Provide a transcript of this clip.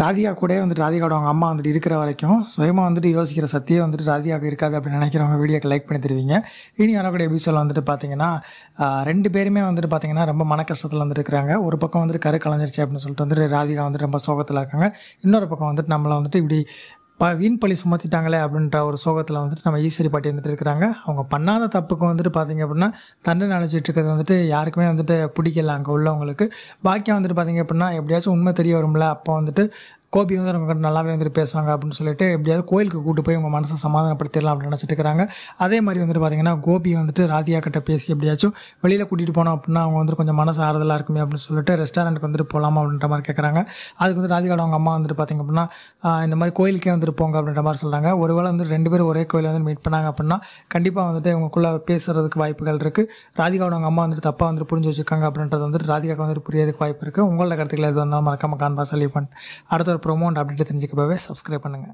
ராதிகா கூட வந்துட்டு ராதிகாவோட அவங்க அம்மா வந்துட்டு இருக்கிற வரைக்கும் சுயமாக வந்துட்டு யோசிக்கிற சத்தியே வந்துட்டு ராதிகாவுக்கு இருக்காது அப்படின்னு நினைக்கிறவங்க வீடியோக்கு லைக் பண்ணி தருவீங்க. இனி வரக்கூடிய எபிசோடில் வந்துட்டு பார்த்தீங்கன்னா ரெண்டு பேருமே வந்துட்டு பார்த்தீங்கன்னா ரொம்ப மன கஷ்டத்தில் வந்துட்டு இருக்கிறாங்க. ஒரு பக்கம் வந்துட்டு கரு கலைஞ்சிருச்சு அப்படின்னு சொல்லிட்டு வந்துட்டு ராதிகா வந்துட்டு ரொம்ப சோகத்தில் இருக்காங்க. இன்னொரு பக்கம் வந்துட்டு நம்மளை வந்துட்டு இப்படி ப வீண் பழி சுமத்திட்டாங்களே அப்படின்ற ஒரு சோகத்தில் வந்துட்டு நம்ம ஈஸ்வரி பாட்டி வந்துட்டு இருக்கிறாங்க. அவங்க பண்ணாத தப்புக்கு வந்துட்டு பார்த்தீங்க அப்படின்னா தண்டனை அழைச்சிட்டு இருக்கிறது வந்துட்டு யாருக்குமே வந்துட்டு பிடிக்கல அங்கே உள்ளவங்களுக்கு. பாக்கியம் வந்துட்டு பார்த்தீங்க அப்படின்னா எப்படியாச்சும் உண்மை தெரிய வரும்ல. அப்போ வந்துட்டு கோபி வந்து அவங்க கிட்ட நல்லாவே வந்துட்டு பேசுவாங்க அப்படின்னு சொல்லிட்டு எப்படியாவது கோயிலுக்கு கூட்டு போய் உங்கள் மனசை சமாதானப்படுத்திடலாம் அப்படின்னு நினச்சிட்டு இருக்கிறாங்க அதே மாதிரி வந்துட்டு பார்த்தீங்கன்னா கோபி வந்துட்டு ராதியா கிட்ட பேசி எப்படியாச்சும் வெளியில் கூட்டிகிட்டு போனோம் அப்படின்னா அவங்க வந்துட்டு கொஞ்சம் மனசு ஆறுதலாக இருக்குமே அப்படின்னு சொல்லிட்டு ரெஸ்டாரண்ட்டுக்கு வந்துட்டு போகலாமா அப்படின்ற மாதிரி கேட்குறாங்க அதுக்கு வந்து ராதிகாவோட அவங்க அம்மா வந்துட்டு பார்த்திங்க அப்படின்னா இந்த மாதிரி கோயிலுக்கே வந்துட்டு போங்க அப்படின்ற மாதிரி சொல்கிறாங்க ஒருவேளை வந்து ரெண்டு பேரும் ஒரே கோயிலில் வந்து மீட் பண்ணாங்க அப்படின்னா கண்டிப்பாக வந்துட்டு இவங்களுக்குள்ள பேசுறதுக்கு வாய்ப்புகள் இருக்குது ராதிகாவோட அவங்க அம்மா வந்துட்டு தப்பாக வந்துட்டு புரிஞ்சு வச்சிருக்காங்க அப்படின்றது வந்துட்டு ராதிகாவுக்கு வந்துட்டு புரியறதுக்கு வாய்ப்பு இருக்குது உங்களோட கருத்துக்களை எது வந்தாலும் மறக்காம கான்பாஸ் லீவ் பண்ணி அடுத்த ஒரு ப்ரோமோ அண்ட் அப்டேட் தெரிஞ்சுக்கப்பவே சப்ஸ்கிரைப் பண்ணுங்கள்